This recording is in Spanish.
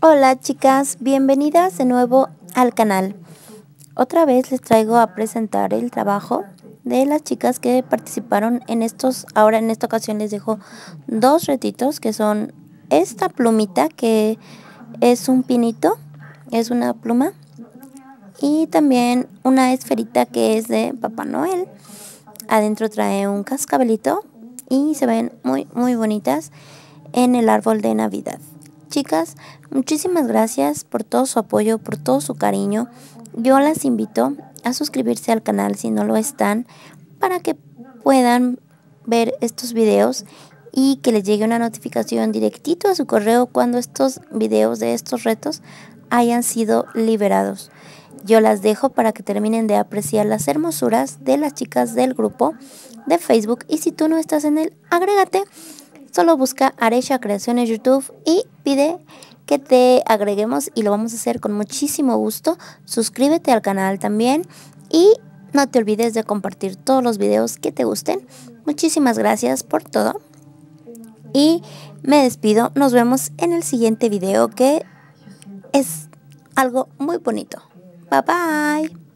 Hola chicas, bienvenidas de nuevo al canal. Otra vez les traigo a presentar el trabajo de las chicas que participaron en estos, ahora en esta ocasión les dejo dos retitos que son esta plumita que es un pinito, es una pluma y también una esferita que es de Papá Noel. Adentro trae un cascabelito y se ven muy muy bonitas en el árbol de Navidad. Chicas, muchísimas gracias por todo su apoyo, por todo su cariño. Yo las invito a suscribirse al canal si no lo están para que puedan ver estos videos y que les llegue una notificación directito a su correo cuando estos videos de estos retos hayan sido liberados. Yo las dejo para que terminen de apreciar las hermosuras de las chicas del grupo de Facebook y si tú no estás en él, agrégate Solo busca Aresha Creaciones YouTube y pide que te agreguemos y lo vamos a hacer con muchísimo gusto. Suscríbete al canal también y no te olvides de compartir todos los videos que te gusten. Muchísimas gracias por todo. Y me despido. Nos vemos en el siguiente video que es algo muy bonito. Bye bye.